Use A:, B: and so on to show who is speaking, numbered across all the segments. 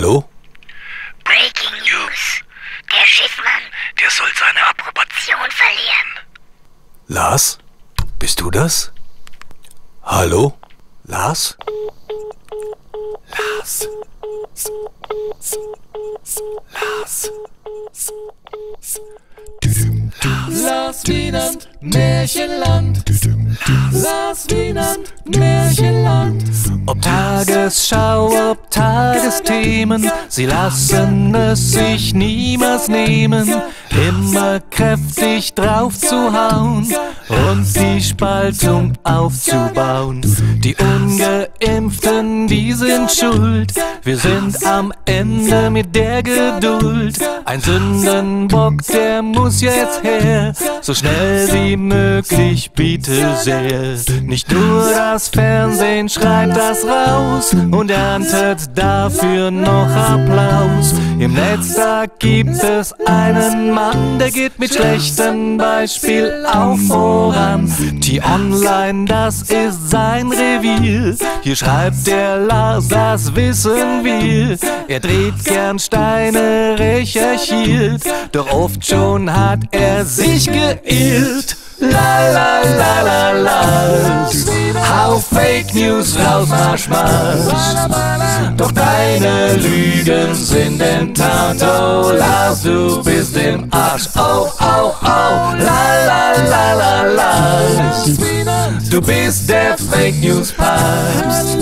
A: Hallo?
B: Breaking News. Der Schiffmann, der soll seine Approbation verlieren.
A: Lars? Bist du das? Hallo? Lars? Lars? Lars?
C: Lars Wienand, Märchenland. Lars Wienand, Märchenland.
D: Ob Tagesschau, ob Tagesthemen, sie lassen es sich niemals nehmen, immer kräftig drauf zu hauen und die Spaltung aufzubauen. Die Ungeimpften, die sind schuld, wir sind am Ende mit der Geduld. Ein Sündenbock, der muss jetzt her, so schnell wie möglich, bitte sehr. Nicht nur das Fernsehen schreit das raus und erntet dafür noch Applaus. Im Netz da gibt es einen Mann, der geht mit schlechtem Beispiel auch voran. T-Online, das ist sein Revier. Hier schreibt der Lars, das wissen wir. Er dreht gern Steine, recherchiert, doch oft schon hat er sich geirrt. La la la la la. Hau Fake News raus, Marsch, Marsch. Doch deine Lügen sind enttarnt. Oh, Lars, du bist im Arsch. Oh, oh, oh. La la la la la. Du bist der Fake News Papst.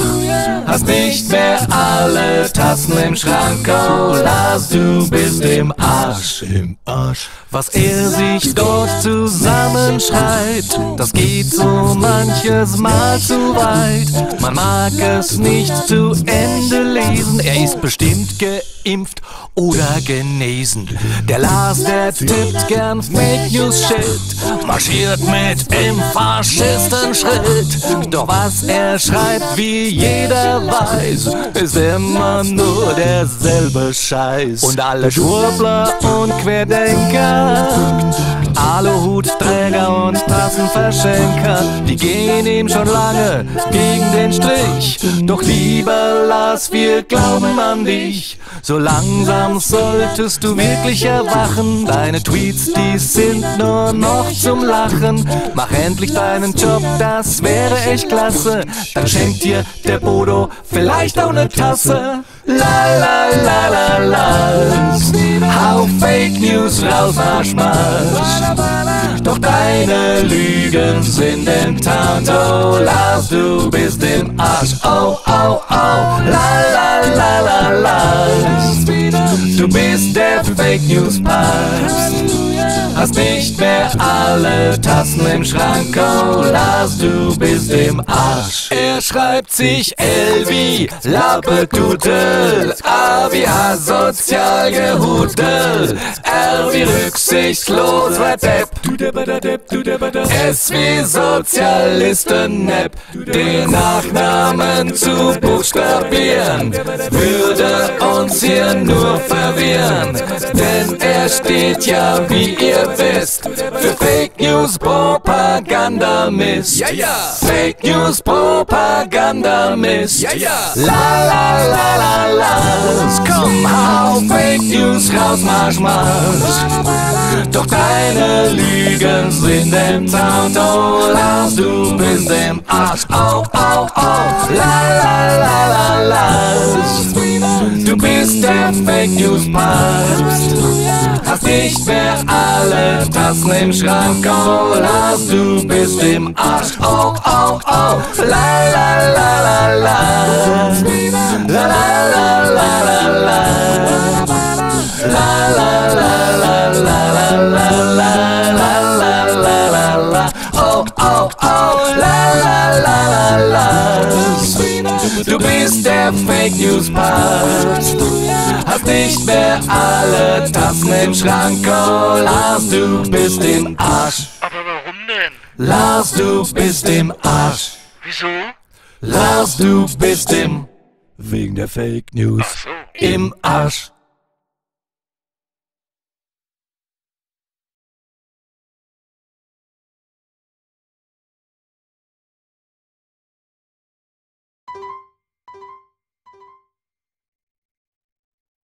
D: Hast nicht mehr alle Tassen im Schrank. Oh, Lars, du bist im Arsch. Im Arsch. Was er sich dort zusammenschreibt, das geht so manches Mal zu weit. Man mag es nicht zu Ende lesen, er ist bestimmt geimpft oder genesen. Der Lars, der tippt gern Fake News Shit, marschiert mit im Faschistenschritt. Doch was er schreibt, wie jeder weiß, ist immer nur derselbe Scheiß. Und alle Schwurbler und Querdenker, Aluhutträger und Tassenverschenker, die gehen ihm schon lange gegen den Strich. Doch lieber Lars, wir glauben an dich. So langsam solltest du wirklich erwachen. Deine Tweets, die sind nur noch zum Lachen. Mach endlich deinen Job, das wäre echt klasse. Dann schenkt dir der Bodo vielleicht auch eine Tasse. La la la la la. Fake News raus, Marsch, Marsch. Doch deine Lügen sind enttarnt. Oh, Lars, du bist im Arsch. Oh, oh, oh. La la la la la. Du bist der Fake News Papst. Hast nicht mehr alle Tassen im Schrank. Oh, Lars, du bist im Arsch. Schreibt sich L wie Lappetudel, A wie asozial gehudel, R wie rücksichtslos Depp, S wie Sozialisten-Nepp, den Nachnamen zu buchstabieren, würde uns hier nur verwirren, denn er steht ja, wie ihr wisst, für Fake News Propaganda Mist. Fake News Propaganda Mist.
C: Ja, ja.
D: La la la la la. Komm, hau Fake News raus, marsch, marsch. Doch deine Lügen sind enttarnt. Oh, Lars, du bist im Arsch. Oh, oh, oh. La la la la la. Du bist der Fake News Papst. Hast nicht mehr alle Tassen im Schrank. Oh, Lars, du bist im Arsch. Oh, oh, oh. La la la la la. La la la la la la. La la la la la la la la la la la la la. Oh, oh, oh. La la la la la. Du bist der Fake News Papst. Nicht mehr alle Tassen im Schrank. Oh, Lars, du bist im Arsch.
B: Aber warum denn?
D: Lars, du bist im Arsch.
B: Wieso?
D: Lars, du bist im wegen der Fake News
B: so.
D: im Arsch.